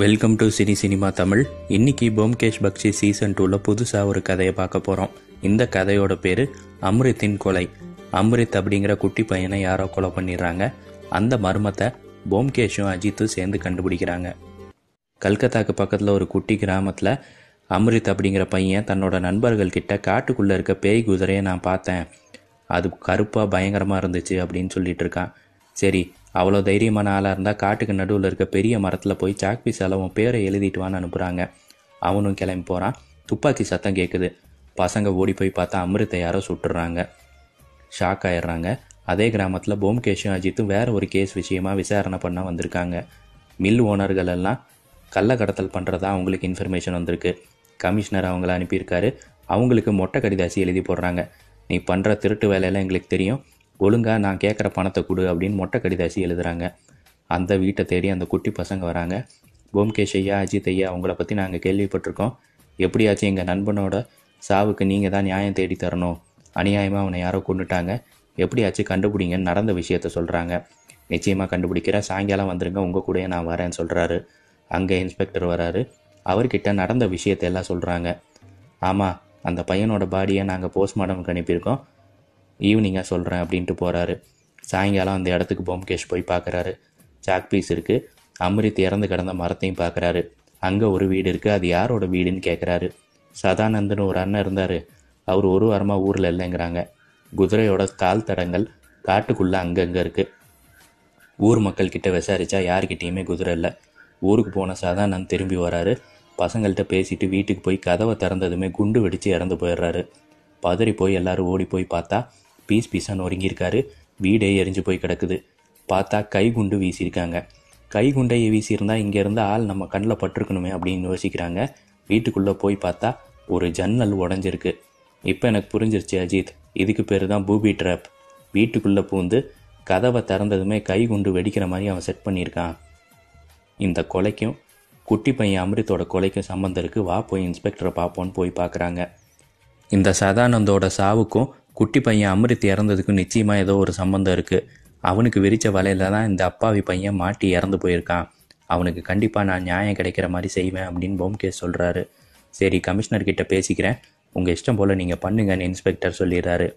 Welcome to cine cinema Tamil இன்னைக்கு போம்கேஷ் பக்ஷி season டூவில் புதுசாக ஒரு கதையை பார்க்க போகிறோம் இந்த கதையோட பேர் அம்ரித்தின் கொலை. அம்ரித் அப்படிங்கிற குட்டி பையனை யாரோ கொலை பண்ணிடுறாங்க. அந்த மர்மத்தை போம்கேஷும் அஜித்தும் சேர்ந்து கண்டுபிடிக்கிறாங்க. கல்கத்தாக்கு பக்கத்தில் ஒரு குட்டி கிராமத்தில் அம்ரித் அப்படிங்கிற பையன் தன்னோட நண்பர்கள் கிட்ட காட்டுக்குள்ளே இருக்க பேய் குதிரையை நான் பார்த்தேன். அது கருப்பாக பயங்கரமாக இருந்துச்சு அப்படின்னு சொல்லிட்டு இருக்கான். சரி அவ்வளோ தைரியமான ஆளாக இருந்தால் காட்டுக்கு நடுவில் இருக்க பெரிய மரத்தில் போய் சாக்பீஸால் உன் பேரை எழுதிட்டு வான்னு அனுப்புகிறாங்க அவனும் கிளம்பி போகிறான் துப்பாக்கி சத்தம் கேட்குது பசங்க ஓடி போய் பார்த்தா அமிர்தை யாரோ சுட்டுறாங்க. ஷாக் ஆயிடுறாங்க. அதே கிராமத்தில் போம்கேஷும் அஜித்தும் வேற ஒரு கேஸ் விஷயமா விசாரணை பண்ண வந்திருக்காங்க. மில் ஓனர்கள் எல்லாம் கள்ள கடத்தல் பண்ணுறதா அவங்களுக்கு இன்ஃபர்மேஷன் வந்திருக்கு. கமிஷனர் அவங்கள அனுப்பியிருக்காரு. அவங்களுக்கு மொட்டை கடிதாசி எழுதி போடுறாங்க. நீ பண்ணுற திருட்டு வேலையெல்லாம் எங்களுக்கு தெரியும். ஒழுங்காக நான் கேட்குற பணத்தை கொடு அப்படின்னு மொட்டை கடிதாசி எழுதுகிறாங்க அந்த வீட்டை தேடி அந்த குட்டி பசங்க வராங்க. போம்கேஷ் ஐயா அஜித் ஐயா அவங்கள பற்றி நாங்கள் கேள்விப்பட்டிருக்கோம். எப்படியாச்சும் எங்கள் நண்பனோட சாவுக்கு நீங்கள் தான் நியாயம் தேடி தரணும். அநியாயமாக அவனை யாரோ கொண்டுட்டாங்க எப்படியாச்சும் கண்டுபிடிங்கன்னு நடந்த விஷயத்த சொல்கிறாங்க நிச்சயமாக கண்டுபிடிக்கிற சாயங்காலம் வந்துருங்க உங்கள் கூடயே நான் வரேன்னு சொல்கிறாரு அங்கே இன்ஸ்பெக்டர் வராரு. அவர்கிட்ட நடந்த விஷயத்தை எல்லாம் சொல்கிறாங்க ஆமாம் அந்த பையனோட பாடியை நாங்கள் போஸ்ட்மார்ட்டமுக்கு அனுப்பியிருக்கோம். ஈவினிங்காக சொல்கிறேன் அப்படின்ட்டு போகிறாரு சாயங்காலம் அந்த இடத்துக்கு போம்கேஷ் போய் பார்க்குறாரு சாக் பீஸ் இருக்குது அமிர்த் இறந்து கிடந்த மரத்தையும் பார்க்குறாரு அங்கே ஒரு வீடு இருக்குது அது யாரோட வீடுன்னு கேட்குறாரு சதானந்தன் ஒரு அண்ணன் இருந்தார். அவர் ஒரு வாரமாக ஊரில் இல்லைங்கிறாங்க. குதிரையோட கால் தடங்கள் காட்டுக்குள்ளே அங்கங்கே இருக்குது ஊர் மக்கள் விசாரித்தா யார்கிட்டேயுமே குதிரை இல்லை. ஊருக்கு போன சதானந்த் திரும்பி வராரு. பசங்கள்கிட்ட பேசிட்டு வீட்டுக்கு போய் கதவை திறந்ததுமே குண்டு வெடித்து இறந்து போயிடுறாரு. பதறி போய் எல்லாரும் ஓடி போய் பார்த்தா பீஸ் பீஸாக நொறுங்கியிருக்காரு. வீடே எரிஞ்சு போய் கிடக்குது. பார்த்தா கை குண்டு வீசியிருக்காங்க. கை குண்டை வீசியிருந்தா இங்கே ஆள் நம்ம கண்ணில் பட்டிருக்கணுமே அப்படின்னு யோசிக்கிறாங்க. வீட்டுக்குள்ளே போய் பார்த்தா ஒரு ஜன்னல் உடஞ்சிருக்கு. இப்போ எனக்கு புரிஞ்சிருச்சு அஜித். இதுக்கு பேர் தான் பூபி ட்ராப். வீட்டுக்குள்ளே பூந்து கதவை திறந்ததுமே கை குண்டு வெடிக்கிற மாதிரி அவன் செட் பண்ணியிருக்கான். இந்த கொலைக்கும் குட்டி பையன் அமிர்தோட கொலைக்கும் சம்மந்தம் இருக்குது வா போய் இன்ஸ்பெக்டரை பார்ப்போன்னு போய் பார்க்குறாங்க. இந்த சதானந்தோட சாவுக்கும் குட்டி பையன் அமிர்த் இறந்ததுக்கும் நிச்சயமாக ஏதோ ஒரு சம்மந்தம் இருக்குது அவனுக்கு விரித்த வலையில தான் இந்த அப்பாவி பையன் மாட்டி இறந்து போயிருக்கான். அவனுக்கு கண்டிப்பாக நான் நியாயம் கிடைக்கிற மாதிரி செய்வேன் அப்படின்னு போம்கேஸ் சொல்கிறாரு சரி கமிஷனர்கிட்ட பேசிக்கிறேன். உங்கள் இஷ்டம் போல் நீங்கள் பண்ணுங்கன்னு இன்ஸ்பெக்டர் சொல்லிடுறாரு.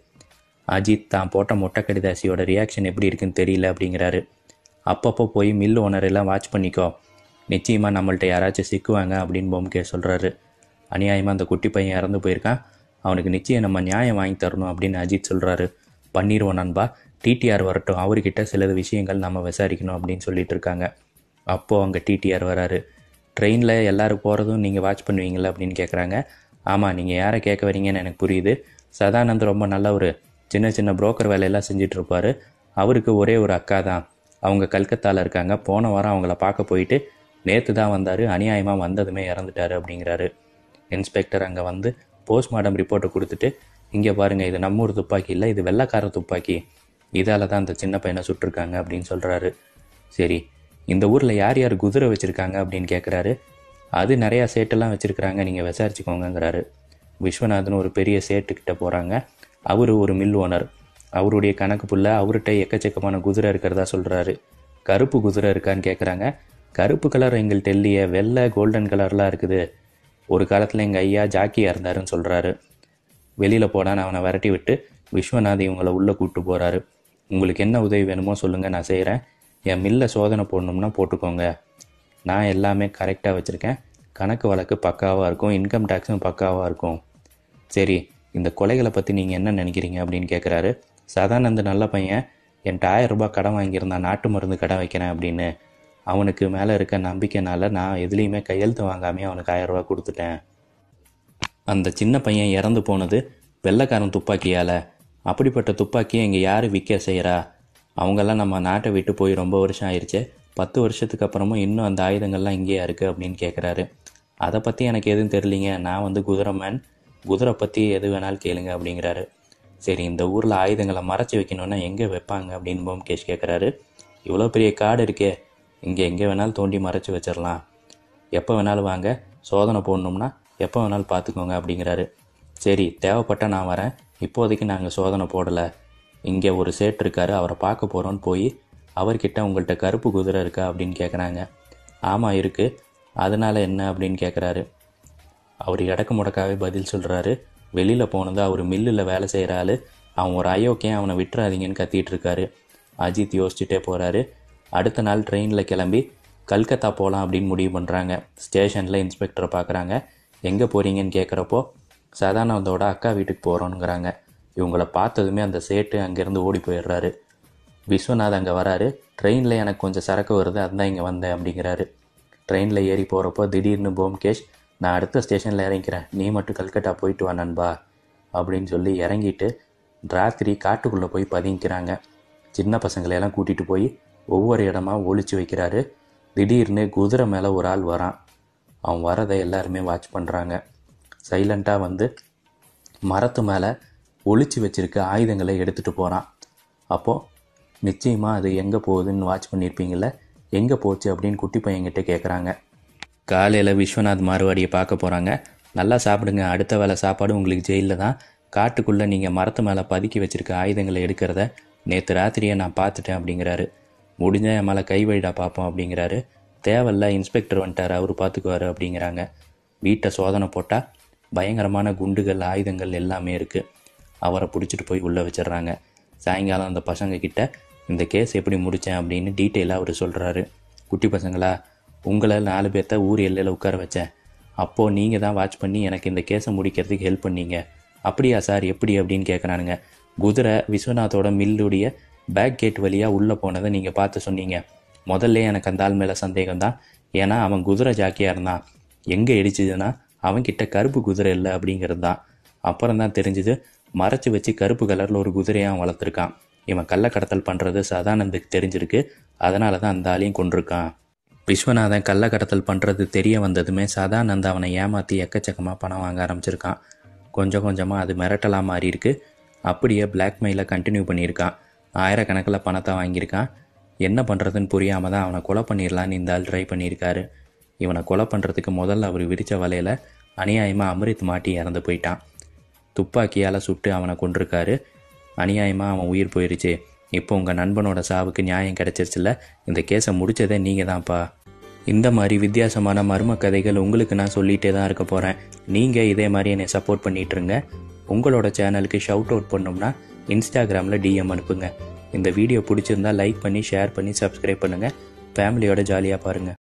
அஜித் தான் போட்ட மொட்டை கடிதாசியோட ரியாக்ஷன் எப்படி இருக்குன்னு தெரியல அப்படிங்கிறாரு. அப்பப்போ போய் மில் ஓனர் எல்லாம் வாட்ச் பண்ணிக்கோ. நிச்சயமாக நம்மள்ட்ட யாராச்சும் சிக்குவாங்க அப்படின்னு போம்கே சொல்கிறாரு அநியாயமாக அந்த குட்டி பையன் இறந்து போயிருக்கான். அவனுக்கு நிச்சயம் நம்ம நியாயம் வாங்கி தரணும் அப்படின்னு அஜித் சொல்கிறாரு பண்ணிடுவோம் நண்பா. டிடிஆர் வரட்டும். அவர்கிட்ட சில விஷயங்கள் நம்ம விசாரிக்கணும் அப்படின்னு சொல்லிட்டு இருக்காங்க. அப்போது அங்கே டிடிஆர் வராரு. ட்ரெயினில் எல்லோரும் போகிறதும் நீங்கள் வாட்ச் பண்ணுவீங்களா அப்படின்னு கேட்குறாங்க ஆமாம் நீங்கள் யாரை கேட்க வரீங்கன்னு எனக்கு புரியுது. சதானந்த் ரொம்ப நல்ல ஒரு சின்ன சின்ன புரோக்கர் வேலையெல்லாம் செஞ்சுட்டு அவருக்கு ஒரே ஒரு அக்கா தான். அவங்க கல்கத்தாவில் இருக்காங்க. போன வாரம் அவங்கள பார்க்க போயிட்டு நேற்று தான் வந்தார். அநியாயமாக வந்ததுமே இறந்துட்டாரு அப்படிங்கிறாரு. இன்ஸ்பெக்டர் அங்கே வந்து போஸ்ட்மார்ட்டம் ரிப்போர்ட்டை கொடுத்துட்டு இங்கே பாருங்கள் இது நம்ம ஊர் துப்பாக்கி இல்லை இது வெள்ளைக்கார துப்பாக்கி. இதால் தான் அந்த சின்ன பையனை சுட்டிருக்காங்க அப்படின்னு சொல்கிறாரு சரி இந்த ஊரில் யார் யார் குதிரை வச்சுருக்காங்க அப்படின்னு கேட்குறாரு அது நிறையா சேட்டெல்லாம் வச்சுருக்குறாங்க நீங்கள் விசாரிச்சுக்கோங்கங்கிறாரு. விஸ்வநாதன் ஒரு பெரிய சேட்டுக்கிட்ட போகிறாங்க அவர் ஒரு மில் ஓனர் அவருடைய கணக்கு புள்ள அவர்கிட்ட எக்கச்சக்கமான குதிரை இருக்கிறதா சொல்கிறாரு கருப்பு குதிரை இருக்கான்னு கேட்குறாங்க கருப்பு கலர் எங்கள்கிட்ட இல்லையே வெள்ளை கோல்டன் கலர்லாம் இருக்குது. ஒரு காலத்தில் எங்கள் ஐயா ஜாக்கியாக இருந்தாருன்னு சொல்கிறாரு வெளியில் போடான்னு அவனை விரட்டி விட்டு விஸ்வநாத் இவங்களை உள்ளே கூப்பிட்டு போகிறாரு உங்களுக்கு என்ன உதவி வேணுமோ சொல்லுங்கள் நான் செய்கிறேன் என் மில்லை சோதனை போடணும்னா போட்டுக்கோங்க. நான் எல்லாமே கரெக்டாக வச்சுருக்கேன். கணக்கு வழக்கு பக்காவாக இருக்கும். இன்கம் டேக்ஸும் பக்காவாக இருக்கும். சரி இந்த கொலைகளை பற்றி நீங்கள் என்ன நினைக்கிறீங்க? அப்படின்னு கேட்குறாரு சதானந்த் நல்ல பையன் என்கிட்ட ஆயிரம் ரூபாய் கடன் வாங்கியிருந்தான். நாட்டு மருந்து கடன் வைக்கிறேன் அப்படின்னு. அவனுக்கு மேலே இருக்க நம்பிக்கைனால நான் எதுலேயுமே கையெழுத்து வாங்காமே அவனுக்கு ஆயிரம் கொடுத்துட்டேன். அந்த சின்ன பையன் இறந்து போனது வெள்ளைக்காரன் துப்பாக்கியால். அப்படிப்பட்ட துப்பாக்கியை இங்கே யார் விற்க செய்கிறா அவங்கெல்லாம் நம்ம நாட்டை விட்டு போய் ரொம்ப வருஷம் ஆயிடுச்சு பத்து வருஷத்துக்கு அப்புறமும் இன்னும் அந்த ஆயுதங்கள்லாம் இங்கேயா இருக்குது அப்படின்னு கேட்குறாரு அதை பற்றி எனக்கு எதுவும் தெரியலிங்க. நான் வந்து குதிரை மேன் குதிரை பற்றி எது வேணாலும் கேளுங்க அப்படிங்கிறாரு. சரி இந்த ஊரில் ஆயுதங்களை மறைச்சி வைக்கணுன்னா எங்கே வைப்பாங்க அப்படின்னு போம்கேஷ் கேட்குறாரு இவ்வளோ பெரிய காடு இருக்கே. இங்கே எங்கே வேணாலும் தோண்டி மறைச்சி வச்சிடலாம் எப்போ வேணாலும் வாங்க. சோதனை போடணும்னா எப்போ வேணாலும் பார்த்துக்கோங்க அப்படிங்கிறாரு. சரி தேவைப்பட்டால் நான் வரேன். இப்போதைக்கு நாங்கள் சோதனை போடலை. இங்கே ஒரு சேட் இருக்காரு அவரை பார்க்க போகிறோன்னு போய் அவர்கிட்ட உங்கள்கிட்ட கருப்பு குதிரை இருக்கா அப்படின்னு கேட்குறாங்க ஆமாம் இருக்குது அதனால் என்ன அப்படின்னு கேட்குறாரு அவர் இடக்கு முடக்காவே பதில் சொல்கிறாரு வெளியில் போனது அவர் மில்லில் வேலை செய்கிற ஆள். அவன் ஒரு அயோக்கியம் அவனை விட்டுறாதீங்கன்னு கத்திட்டு இருக்காரு. அஜித் யோசிச்சுட்டே போகிறாரு அடுத்த நாள் ட்ரெயினில் கிளம்பி கல்கத்தா போகலாம் அப்படின்னு முடிவு பண்ணுறாங்க ஸ்டேஷனில் இன்ஸ்பெக்டரை பார்க்குறாங்க எங்கே போகிறீங்கன்னு கேட்குறப்போ சதானந்தோட அக்கா வீட்டுக்கு போகிறோனுங்கிறாங்க இவங்களை பார்த்ததுமே அந்த சேட்டு அங்கேருந்து ஓடி போயிடுறாரு. விஸ்வநாத் அங்கே வராரு. ட்ரெயினில் எனக்கு கொஞ்சம் சரக்கு வருது அதுதான் இங்கே வந்தேன் அப்படிங்கிறாரு. ட்ரெயினில் ஏறி போகிறப்போ திடீர்னு போம்கேஷ் நான் அடுத்த ஸ்டேஷனில் இறங்கிக்கிறேன். நீ மட்டும் கல்கட்டா போயிட்டு வா நண்பா அப்படின்னு சொல்லி இறங்கிட்டு ராத்திரி காட்டுக்குள்ளே போய் பதுங்கிக்கிறாங்க. சின்ன பசங்களையெல்லாம் கூட்டிகிட்டு போய் ஒவ்வொரு இடமா ஒழிச்சு வைக்கிறாரு. திடீர்னு குதிரை மேலே ஒரு ஆள் வரான். அவன் வரதை எல்லாருமே வாட்ச் பண்ணுறாங்க சைலண்ட்டாக வந்து மரத்து மேலே ஒழிச்சு வச்சிருக்க ஆயுதங்களை எடுத்துகிட்டு போகிறான் அப்போது நிச்சயமாக அது எங்கே போகுதுன்னு வாட்ச் பண்ணியிருப்பீங்கள எங்கே போச்சு அப்படின்னு குட்டி பையன்கிட்ட கேட்குறாங்க காலையில் விஸ்வநாத் மார்வாடியை பார்க்க போகிறாங்க நல்லா சாப்பிடுங்க அடுத்த வேளை சாப்பாடு உங்களுக்கு ஜெயிலில் தான். காட்டுக்குள்ளே நீங்கள் மரத்து மேலே பதுக்கி வச்சுருக்க ஆயுதங்களை எடுக்கிறத நேற்று ராத்திரியை நான் பார்த்துட்டேன் அப்படிங்கிறாரு. முடிஞ்ச என் மேலே கை வைடா பார்ப்போம் அப்படிங்கிறாரு. தேவையில்ல இன்ஸ்பெக்டர் வந்துட்டார் அவர் பார்த்துக்குவாரு அப்படிங்கிறாங்க. வீட்டை சோதனை போட்டால் பயங்கரமான குண்டுகள் ஆயுதங்கள் எல்லாமே இருக்குது அவரை பிடிச்சிட்டு போய் உள்ளே வச்சிடுறாங்க. சாயங்காலம் அந்த பசங்க கிட்ட இந்த கேஸ் எப்படி முடித்தேன் அப்படின்னு டீட்டெயிலாக அவர் சொல்கிறாரு குட்டி பசங்களா உங்களை நாலு பேர்த்த ஊர் எல்லையில் உட்கார வச்சேன். அப்போது நீங்கள் தான் வாட்ச் பண்ணி எனக்கு இந்த கேஸை முடிக்கிறதுக்கு ஹெல்ப் பண்ணீங்க. அப்படியா சார் எப்படி? அப்படின்னு கேட்குறானுங்க குதிரை விஸ்வநாத்தோட மில்லுடைய பேக் கேட் வழியாக உள்ளே போனதை நீங்கள் பார்த்து சொன்னீங்க. முதல்ல எனக்கு அந்த ஆள் மேலே சந்தேகம் தான் ஏன்னா அவன் குதிரை ஜாக்கியாக இருந்தான். எங்கே இடிச்சுதுன்னா அவன்கிட்ட கருப்பு குதிரை இல்லை அப்படிங்கிறது தான் அப்புறம் தான் தெரிஞ்சுது மறைச்சு வச்சு கருப்பு கலரில் ஒரு குதிரையை அவன் வளர்த்துருக்கான். இவன் கள்ளக்கடத்தல் பண்ணுறது சதானந்துக்கு தெரிஞ்சிருக்கு. அதனால தான் அந்த ஆளையும் கொண்டிருக்கான் விஸ்வநாதன் கள்ளக்கடத்தல் பண்ணுறது தெரிய வந்ததுமே சதானந்த் அவனை ஏமாற்றி எக்கச்சக்கமாக பணம் வாங்க ஆரம்பிச்சிருக்கான். கொஞ்சம் கொஞ்சமாக அது மிரட்டலாக மாறி இருக்கு அப்படியே பிளாக்மெயிலை கண்டினியூ பண்ணியிருக்கான். ஆயிரக்கணக்கில் பணத்தை வாங்கியிருக்கான். என்ன பண்ணுறதுன்னு புரியாமல் தான் அவனை கொலை பண்ணிடலான்னு இந்த ஆள் ட்ரை பண்ணியிருக்காரு. இவனை கொலை பண்ணுறதுக்கு முதல்ல அவர் விரித்த வலையில் அநியாயமாக அமிர்த் மாட்டி இறந்து போயிட்டான். துப்பாக்கியால் சுட்டு அவனை கொண்டிருக்காரு அநியாயமாக அவன் உயிர் போயிருச்சு. இப்போ உங்கள் நண்பனோட சாவுக்கு நியாயம் கிடச்சிருச்சுல இந்த கேஸை முடித்ததே நீங்கள் தான்ப்பா. இந்த மாதிரி வித்தியாசமான மர்ம கதைகள் உங்களுக்கு நான் சொல்லிகிட்டே தான் இருக்க போகிறேன் நீங்கள் இதே மாதிரி என்னை சப்போர்ட் பண்ணிகிட்ருங்க உங்களோட சேனலுக்கு ஷவுட் அவுட் பண்ணோம்னா இன்ஸ்டாகிராமில் டிஎம் அனுப்புங்க. இந்த வீடியோ பிடிச்சிருந்தா லைக் பண்ணி ஷேர் பண்ணி சப்ஸ்கிரைப் பண்ணுங்கள் ஃபேமிலியோட ஜாலியாக பாருங்கள்